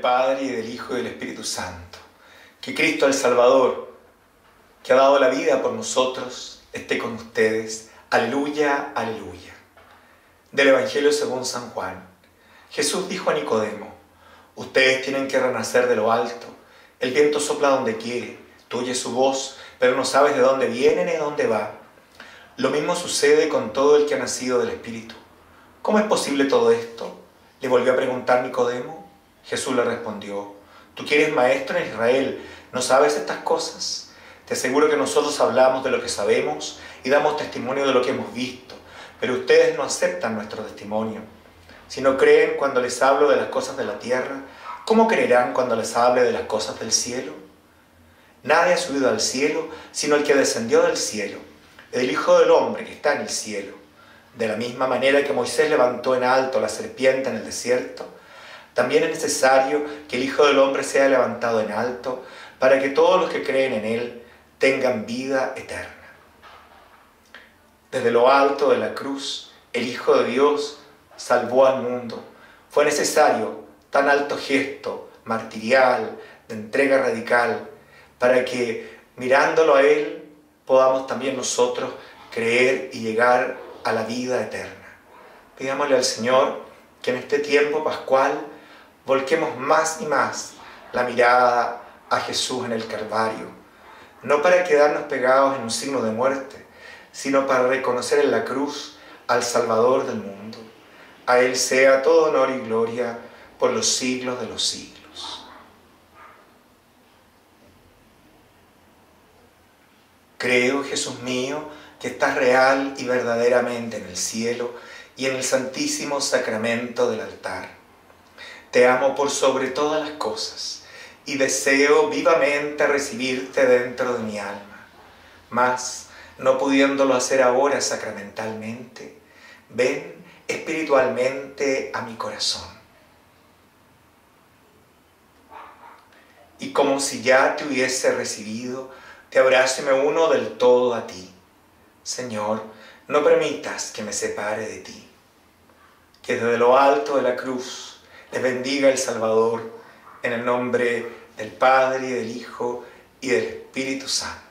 Padre y del Hijo y del Espíritu Santo. Que Cristo el Salvador, que ha dado la vida por nosotros, esté con ustedes. Aleluya, aleluya. Del Evangelio según San Juan. Jesús dijo a Nicodemo, ustedes tienen que renacer de lo alto. El viento sopla donde quiere, tuye su voz, pero no sabes de dónde viene ni de dónde va. Lo mismo sucede con todo el que ha nacido del Espíritu. ¿Cómo es posible todo esto? Le volvió a preguntar Nicodemo. Jesús le respondió, tú que eres maestro en Israel, ¿no sabes estas cosas? Te aseguro que nosotros hablamos de lo que sabemos y damos testimonio de lo que hemos visto, pero ustedes no aceptan nuestro testimonio. Si no creen cuando les hablo de las cosas de la tierra, ¿cómo creerán cuando les hable de las cosas del cielo? Nadie ha subido al cielo sino el que descendió del cielo, el Hijo del Hombre que está en el cielo. De la misma manera que Moisés levantó en alto la serpiente en el desierto, también es necesario que el Hijo del Hombre sea levantado en alto para que todos los que creen en Él tengan vida eterna. Desde lo alto de la cruz, el Hijo de Dios salvó al mundo. Fue necesario tan alto gesto martirial, de entrega radical, para que mirándolo a Él podamos también nosotros creer y llegar a la vida eterna. Pidámosle al Señor que en este tiempo pascual volquemos más y más la mirada a Jesús en el Calvario, no para quedarnos pegados en un signo de muerte, sino para reconocer en la cruz al Salvador del mundo. A Él sea todo honor y gloria por los siglos de los siglos. Creo, Jesús mío, que estás real y verdaderamente en el cielo y en el santísimo sacramento del altar. Te amo por sobre todas las cosas y deseo vivamente recibirte dentro de mi alma. Mas, no pudiéndolo hacer ahora sacramentalmente, ven espiritualmente a mi corazón. Y como si ya te hubiese recibido, te abrazo y me uno del todo a ti. Señor, no permitas que me separe de ti. Que desde lo alto de la cruz les bendiga el Salvador en el nombre del Padre del Hijo y del Espíritu Santo.